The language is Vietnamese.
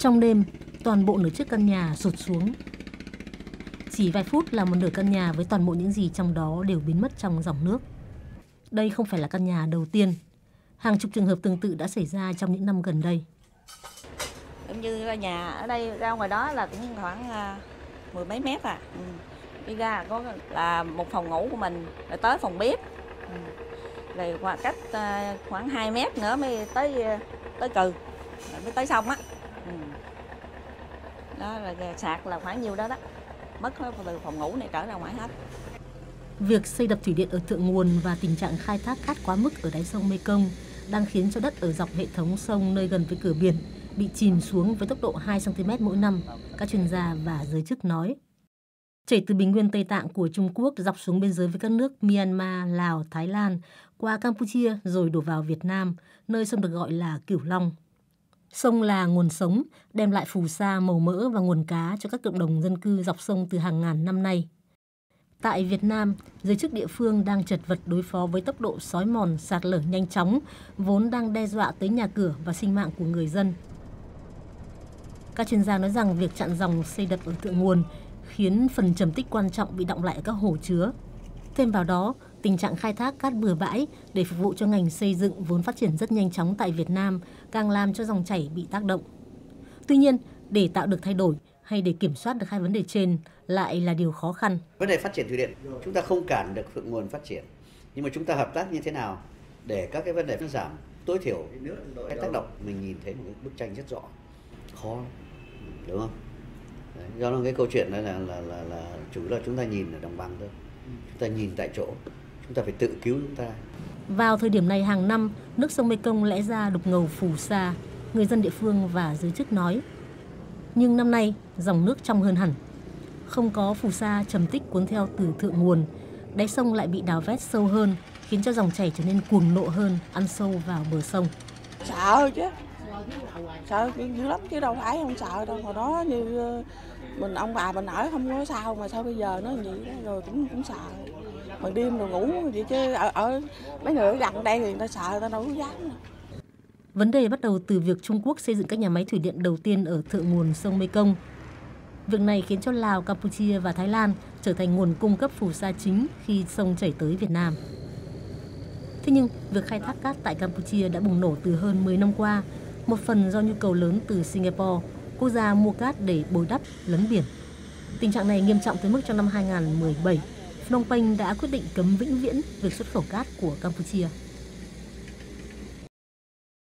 Trong đêm, toàn bộ nửa chiếc căn nhà sụt xuống. Chỉ vài phút là một nửa căn nhà với toàn bộ những gì trong đó đều biến mất trong dòng nước. Đây không phải là căn nhà đầu tiên. Hàng chục trường hợp tương tự đã xảy ra trong những năm gần đây. Giống như ra nhà ở đây ra ngoài đó là cũng khoảng à, mười mấy mét à. Ừ. Đi ra có là một phòng ngủ của mình rồi tới phòng bếp. Ừ. Rồi à, khoảng cách khoảng 2 mét nữa mới tới à, tới cừ mới tới sông á. Ừ. Đó là sạc là khoảng nhiêu đó đó. Mất từ phòng ngủ này trở ra ngoài hết. Việc xây đập thủy điện ở thượng nguồn và tình trạng khai thác cát quá mức ở đáy sông Mekong đang khiến cho đất ở dọc hệ thống sông nơi gần với cửa biển bị chìm xuống với tốc độ 2 cm mỗi năm, các chuyên gia và giới chức nói. Chảy từ bình nguyên Tây Tạng của Trung Quốc dọc xuống biên giới với các nước Myanmar, Lào, Thái Lan, qua Campuchia rồi đổ vào Việt Nam, nơi sông được gọi là Cửu Long. Sông là nguồn sống, đem lại phù sa, màu mỡ và nguồn cá cho các cộng đồng dân cư dọc sông từ hàng ngàn năm nay. Tại Việt Nam, giới chức địa phương đang chật vật đối phó với tốc độ sói mòn sạt lở nhanh chóng, vốn đang đe dọa tới nhà cửa và sinh mạng của người dân. Các chuyên gia nói rằng việc chặn dòng xây đập ở thượng nguồn khiến phần trầm tích quan trọng bị động lại ở các hồ chứa. Thêm vào đó, tình trạng khai thác cát bừa bãi để phục vụ cho ngành xây dựng vốn phát triển rất nhanh chóng tại Việt Nam càng làm cho dòng chảy bị tác động. Tuy nhiên, để tạo được thay đổi hay để kiểm soát được hai vấn đề trên lại là điều khó khăn. Vấn đề phát triển thủy điện, chúng ta không cản được thượng nguồn phát triển, nhưng mà chúng ta hợp tác như thế nào để các cái vấn đề nó giảm tối thiểu cái tác động mình nhìn thấy một cái bức tranh rất rõ. Khó đúng không? Đấy, do đó cái câu chuyện đó là là là, là chủ là chúng ta nhìn ở đồng bằng thôi. Chúng ta nhìn tại chỗ chúng ta phải tự cứu chúng ta. Vào thời điểm này hàng năm nước sông Mekong lẽ ra đục ngầu phù sa người dân địa phương và giới chức nói. Nhưng năm nay dòng nước trong hơn hẳn. Không có phù sa trầm tích cuốn theo từ thượng nguồn đáy sông lại bị đào vét sâu hơn khiến cho dòng chảy trở nên cuồng nộ hơn ăn sâu vào bờ sông. Sợ chứ. Sợ dữ lắm chứ đâu phải không sợ đâu. Hồi đó như ờ, mình ông bà mình ở không có sao mà sao bây giờ nó vậy đó rồi cũng cũng sợ mà đêm rồi ngủ vậy chứ ở, ở mấy người ở gần đây thì người ta sợ người ta đâu có dám nữa. Vấn đề bắt đầu từ việc Trung Quốc xây dựng các nhà máy thủy điện đầu tiên ở thượng nguồn sông Mekong. Việc này khiến cho Lào, Campuchia và Thái Lan trở thành nguồn cung cấp phù sa chính khi sông chảy tới Việt Nam. Thế nhưng, việc khai thác cát tại Campuchia đã bùng nổ từ hơn 10 năm qua một phần do nhu cầu lớn từ Singapore, quốc gia mua cát để bồi đắp lấn biển. Tình trạng này nghiêm trọng tới mức trong năm 2017, Phnom Penh đã quyết định cấm vĩnh viễn việc xuất khẩu cát của Campuchia.